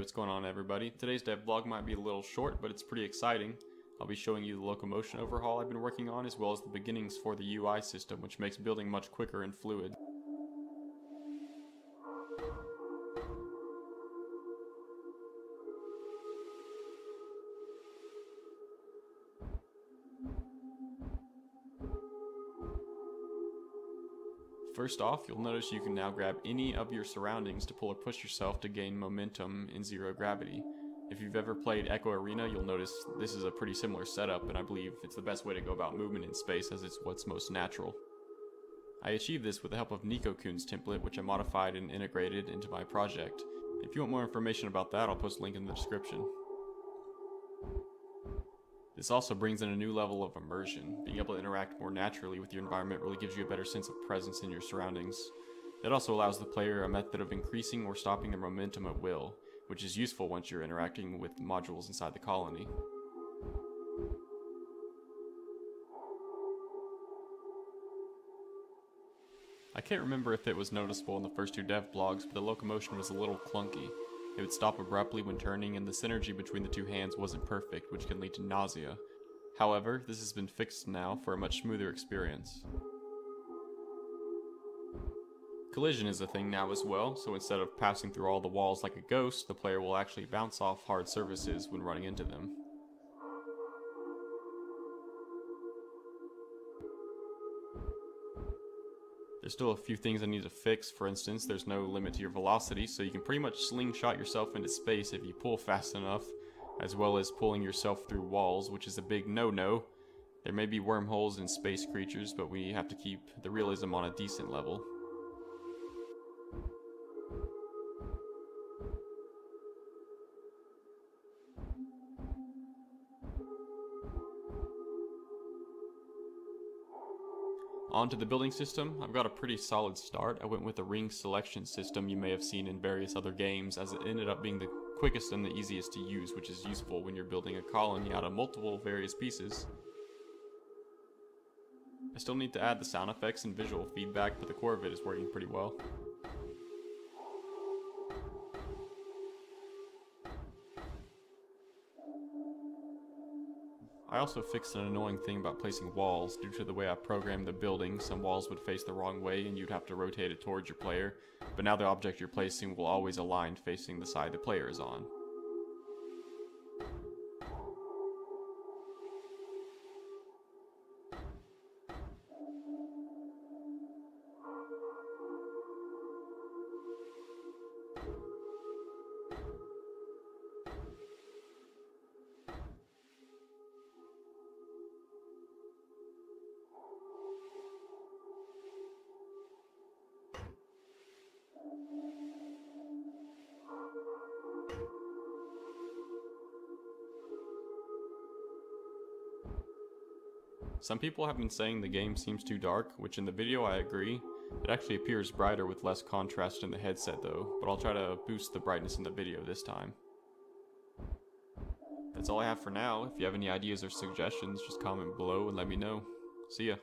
what's going on everybody? Today's dev vlog might be a little short, but it's pretty exciting. I'll be showing you the locomotion overhaul I've been working on, as well as the beginnings for the UI system, which makes building much quicker and fluid. First off, you'll notice you can now grab any of your surroundings to pull or push yourself to gain momentum in zero gravity. If you've ever played Echo Arena, you'll notice this is a pretty similar setup, and I believe it's the best way to go about movement in space as it's what's most natural. I achieved this with the help of Nikokun's template, which I modified and integrated into my project. If you want more information about that, I'll post a link in the description. This also brings in a new level of immersion. Being able to interact more naturally with your environment really gives you a better sense of presence in your surroundings. It also allows the player a method of increasing or stopping their momentum at will, which is useful once you're interacting with modules inside the colony. I can't remember if it was noticeable in the first two dev blogs, but the locomotion was a little clunky. It would stop abruptly when turning, and the synergy between the two hands wasn't perfect, which can lead to nausea. However, this has been fixed now for a much smoother experience. Collision is a thing now as well, so instead of passing through all the walls like a ghost, the player will actually bounce off hard surfaces when running into them. There's still a few things I need to fix. For instance, there's no limit to your velocity, so you can pretty much slingshot yourself into space if you pull fast enough, as well as pulling yourself through walls, which is a big no-no. There may be wormholes and space creatures, but we have to keep the realism on a decent level. Onto the building system, I've got a pretty solid start. I went with the ring selection system you may have seen in various other games as it ended up being the quickest and the easiest to use, which is useful when you're building a colony out of multiple various pieces. I still need to add the sound effects and visual feedback, but the core of it is working pretty well. I also fixed an annoying thing about placing walls. Due to the way I programmed the building, some walls would face the wrong way and you'd have to rotate it towards your player, but now the object you're placing will always align facing the side the player is on. Some people have been saying the game seems too dark, which in the video I agree. It actually appears brighter with less contrast in the headset though, but I'll try to boost the brightness in the video this time. That's all I have for now. If you have any ideas or suggestions, just comment below and let me know. See ya.